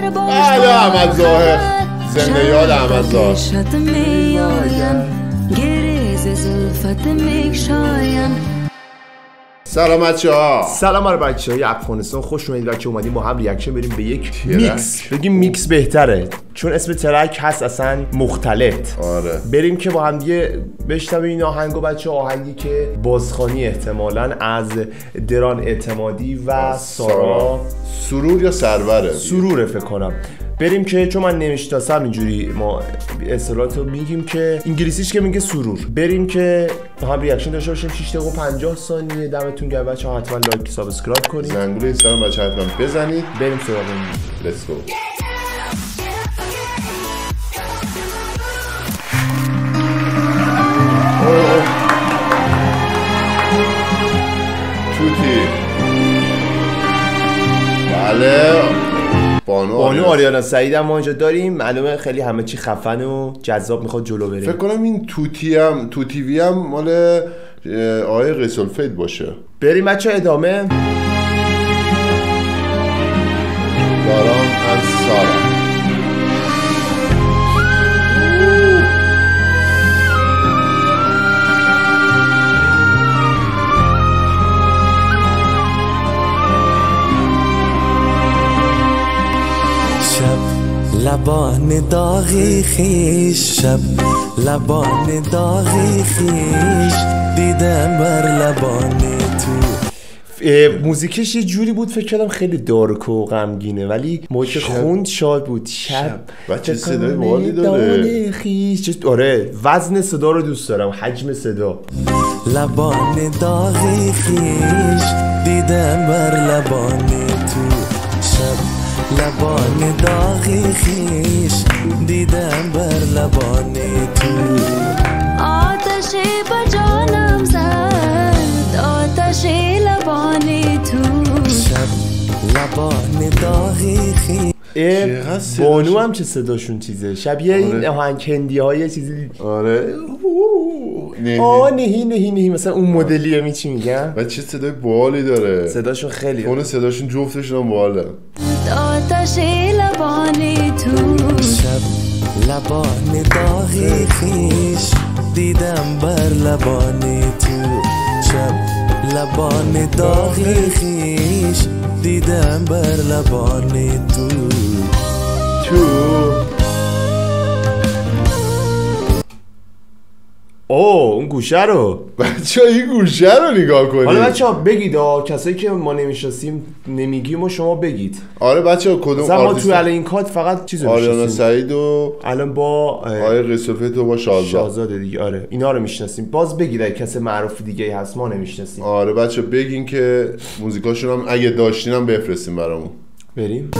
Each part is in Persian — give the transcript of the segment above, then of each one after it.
بله، احمد ظاهر. زنده یاد احمد ظاهر. گره ز زلفت میگشایم سلام بچه ها سلام آره بچه های افغانستان. خوش اومدید. بچه اومدیم با هم reaction بریم به یک track. mix. بگیم میکس بهتره. چون اسم track هست اصلا مختلط. آره. بریم که با هم دیگه بشنویم این آهنگو بچه آهنگی که بازخوانی احتمالا از دران اعتمادی و سارا. سرور یا سروره سروره فکر کنم. بریم که چون من نمی‌شناسم اینجوری ما اصطلاحات رو میگیم که انگلیسیش که میگه سرور. بریم که هم reaction داشته باشیم. 6 دقیقه و 50 ثانیه. دمتون گرم. بچه‌ها حتما like subscribe کنید. زنگوله اینستاگرام بچه حتما بزنید. بریم سراغ این. Let's آریانا سعید هم ما اینجا داریم. معلومه خیلی همه چی خفن و جذاب می‌خواد جلو فکر بره کنم این توتی هم توتی وی هم مال آقای قیسلفید باشه. بریم بچه ادامه. دارام از سارا. لبان داغی خیش شب لبان داغی خیش. دیدم بر لبان تو. موزیکش یه جوری بود فکر کردم خیلی دارک و غمگینه ولی موقع که. خوند شاد بود. شب. و چه صدای باحالی داره. دانه خیش. چه- آره وزن صدا رو دوست دارم حجم صدا. لبان داغی خیش. دیدم بر لبان تو. شب. لبان داغی خیش دیدم بر لبان تو. آتشی به جانم زد آتشی لبانی تو. شب لبان داغی خیش. بانو هم چه صداشون چیزه؟ شبیه این آره. آهنگ هندی های چیزی آره. نه آه نهی. نهی نهی مثلا اون مدلیه می چی میگن؟ و چه صدای باحالی داره. صداشون خیلی تون صداشون جفتشون هم آتشی لبانی تو. شب لبان داغی خیش دیدم بر لبان تو. شب لبان داغی خیش دیدم بر لبان تو. تو. اوه اون گوشه رو. بچه این گوشه رو نگاه کنید. حالا بچه ها بگید آه کسایی که ما نمی‌شناسیم نمیگیم و شما بگید. آره بچه کدوم مثلا ما تو الان این کات فقط چیز رو آریانا سعید و الان با آقای قیسلفید و با شازده شاهزاده دیگه آره اینا رو می‌شناسیم. باز بگید اگه کسی معروف دیگه هست ما نمی‌شناسیم. آره بچه بگین که موزیکاشون هم اگه داشتین هم بفرستین برامون. بریم.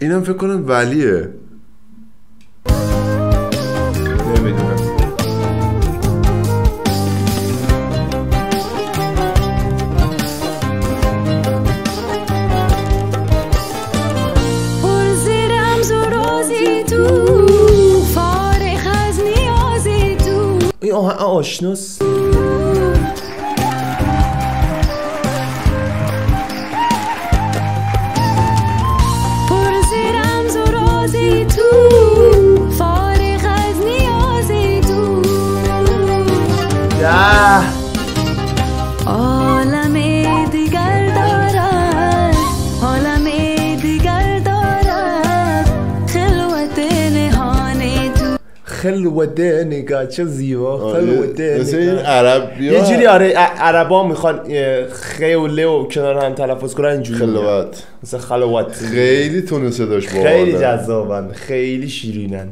اینم فکر کنم ولیه. این خلوته نگاه چه زیبا خلوته مثل این نگاه. عربی یه جوری آره عربا می‌خوان اه، خی و له و کنار هم تلفظ کنن اینجوری. خلوت مثل خلوت خیلی تون صداش باحاله. خیلی جذابن خیلی شیرینن.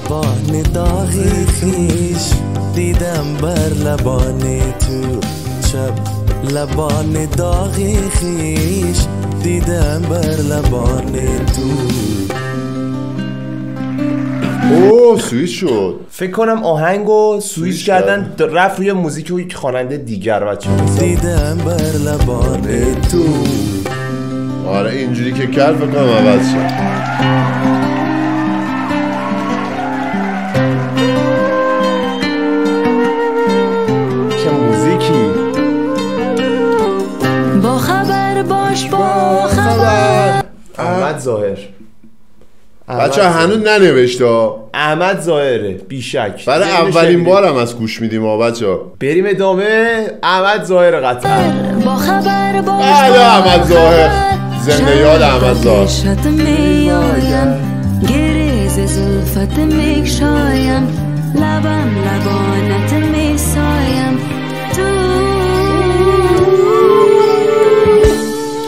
لبان داغ خویش دیدم بر لبان تو شب. لبان داغ خویش دیدم بر لبان تو. اوه و سویچ شد. فکر کنم آهنگو سویچ سویچ کردن رفت روی موزیک و یک خواننده دیگر بچه دیدم بر لبان تو. آره اینجوری که کرد فکر کنم عوض شد. ظاهر بچه هنوز ننوشته. احمد ظاهره بیشک. برای اولین. بارم از گوش میدیم ها بچه. بریم ادامه. احمد ظاهر قطعا. با خبر باش بله، با احمد ظاهر. زنده یاد احمد ظاهر. گریز زلفت میکشایم. لبم لبانت میسایم. تو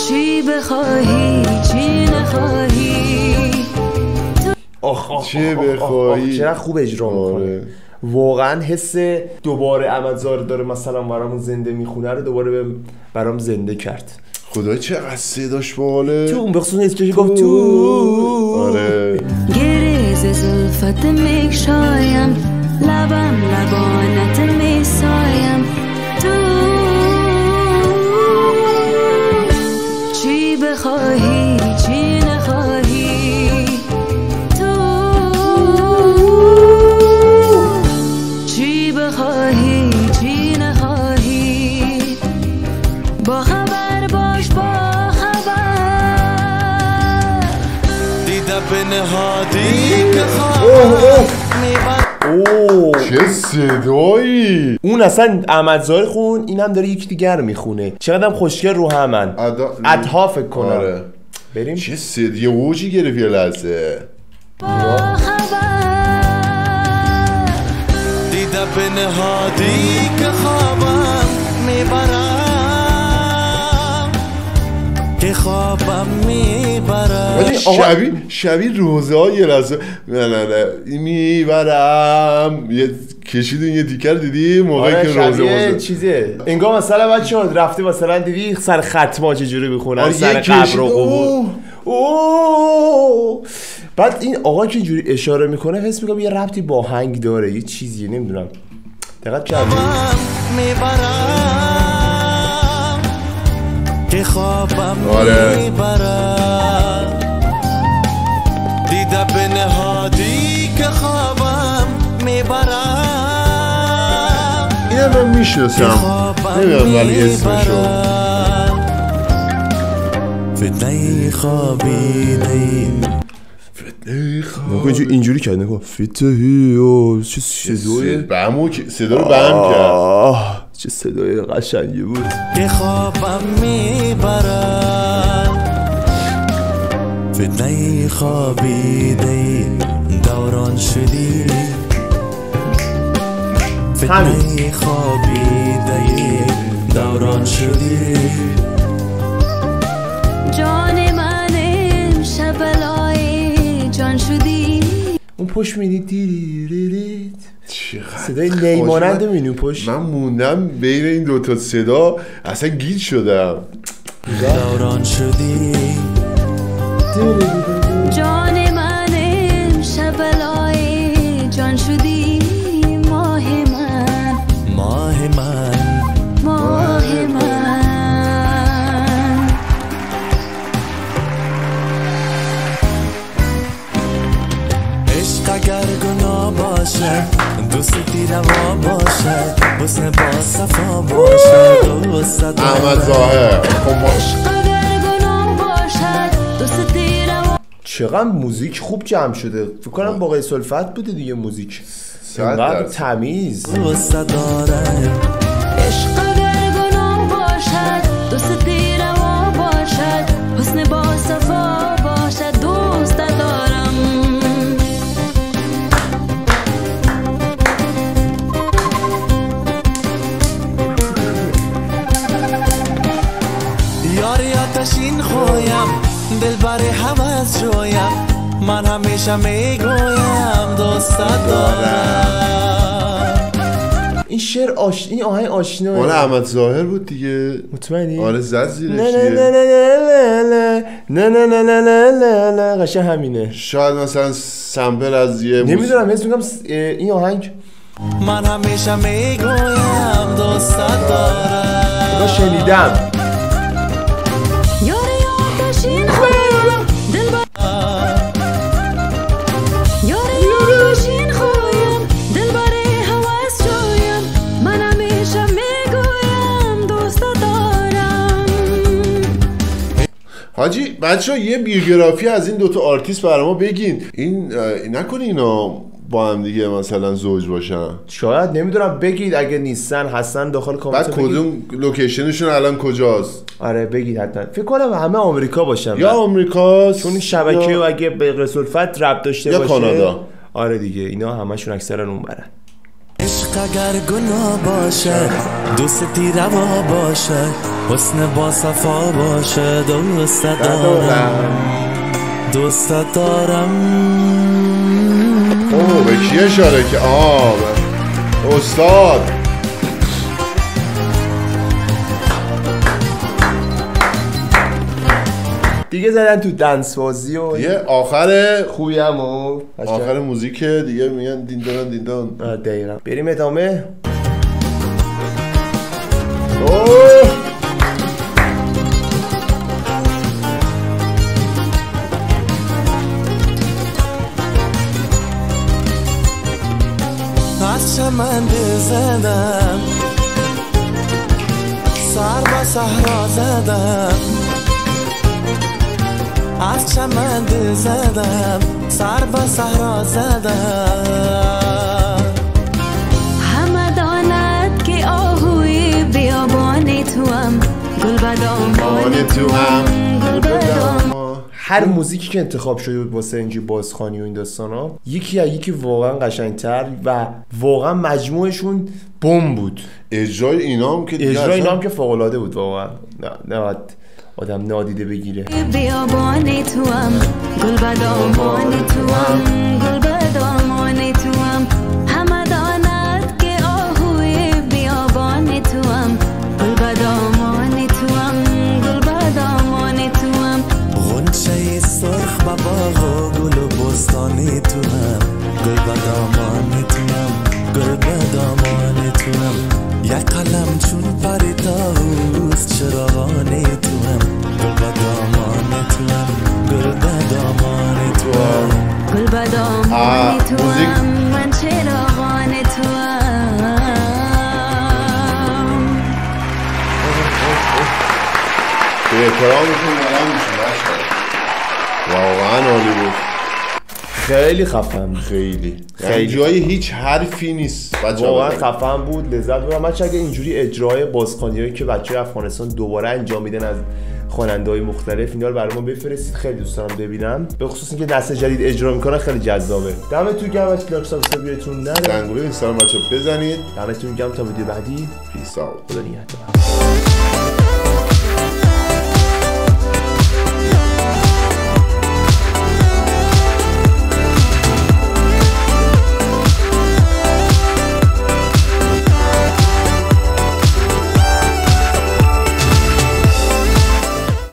چی بخواهی چی نخواهی؟ آخ آخ چه. آخ، چقدر خوب اجرا می‌کنه. آره. واقعا حس دوباره احمد ظاهر داره مثلا برامون زنده می‌خونه رو دوباره به برام زنده کرد. خدای چقدر صداش باله تو اون بخصوص که گفت تو. آره. گریز زلفت میکشایم لبم لبانت میسایم. تو. چی بخواهی؟ چی میبر اوه. چه صدایی؟ اون اصلا احمد ظاهر خون اینم داره یک دیگر می‌خونه. چقدر هم خوشگل رو همن. ادا... ادها فکر کنم. آره. بریم. چه صد یه اوجی گرفت یه لحظه. دیدم به نهادی که خوابم می‌برم. که خوابم می‌برم ولی آقا- شبیه شبیه روزه ها یه لحظه نه نه نه. می‌برم. یه کشیدون یه تیکر دیدی؟ موقعی آره که روزه موزه. چیزه. انگار مثلا بچه ها رفته مثلا دیدی سر ختما چجوری می‌خونن آره، سر قبر و قبور. اوه. بعد این آقا که جوری اشاره می‌کنه حس می‌کنم یه ربطی با هنگ داره. یه چیزیه نمی‌دونم. دقت کردی؟ می‌برم که خوابم آره. می‌برم دیدم به نهادی که خوابم می‌برم اینه من می‌شناسم. خوابم نمی‌دونم ولی اسمشو. فتنه خوابیده نگاه اینجوری اینجوری کرد؟ نگاه فتحی و چه صدای بمو که- صدا رو بم کرد. چه صدای قشنگی بود. که خوابم می‌برم فتنه خوابیده دوران شدی. فتنه خوابیده دوران شدی. جان من امشب بلای جان شدی. اون پشت میدی. چقدر صدای. نیمانند اون پشت؟ من موندم بین این دوتا صدا اصلا گیج شدم. دوران شدی. جان من بلای جان شدی ماه من. ماه من. ماه من. عشق اگر گناه باشه دوستی روا باشه حسن با صفا باشه دوست احمد ظاهر خب باشد دوست دیرم چقدر موزیک خوب جمع شده. فکر کنم باقی سلفت بوده دیگه موزیک. درصد. تمیز. دوست داره. عشق اگر گناه باشد دوست شعر آش... این آهنگ آشناه مال احمد ظاهر بود دیگه مطمئنی آره زد زیرش نه نه. نه نه نه نه نه نه نه نه نه نه نه قشنگ همینه شاید مثلا سمپل از یه نمی‌دونم حس می‌کنم این آهنگ من همیشه می‌گویم دوستت دارم شنیدم حاجی بچه یه بیوگرافی از این دوتا آرتیست برای ما بگین. این نکنه اینا با هم دیگه مثلا زوج باشن. شاید نمی‌دونم بگید اگه نیستن هستن داخل کامنت بعد. کدوم لوکیشنشون الان کجاست؟ آره بگید حتما. فکر کنم همه آمریکا باشن. یا آمریکاست چون شبکه یا- و اگه به قصولفت رب داشته یا باشه کانادا. آره دیگه اینا همشون اکثرا اون برن عشق اگر گناه باشه دوستی روا باشه حسن با صفا باشه دوستت دارم. دوستت دارم. اوه به کی اشاره که؟ آه به- استاد. دیگه زدن تو دنس بازی و یه آخر خوبی هم و آخر موزیک دیگه میگن دیندان دیندان آه، دقیقا. بریم ادامه. اوه. چمن زدم. سر به صحرا زدم. از چمن زدم سر به صحرا زدم. همه داند که آهوی بیابان توام گل بدام تو هم گل بدام هر موزیکی که انتخاب شده بود واسه اینجی بازخانی و این داستان ها یکی از یکی واقعا قشنگتر و واقعا مجموعشون بم بود. اجرای اینا هم که دیگه اجرا اصلا- اینا هم که فوق العاده بود واقعا. نه نباید آدم نادیده بگیره. گل احترامتون بلند. واقعا عالی بود. خیلی خفن خیلی. خیلی. خیلی جای هیچ حرفی نیست. بچه واقعا خفن بود لذت بردم من چه اگه اینجوری اجرای بازخوانی که بچه افغانستان دوباره انجام میدن از خواننده های مختلف اینا رو برای ما بفرستید. خیلی دوست دارم ببینم. به خصوص اینکه نسل جدید اجرا می‌کنن خیلی جذابه. دمتون گرم از لایک subscribe تون نره. زنگوله اینستاگرام بچه بزنید. دمتون گرم. تا ویدیو بعدی. peace out خدا نگهدار.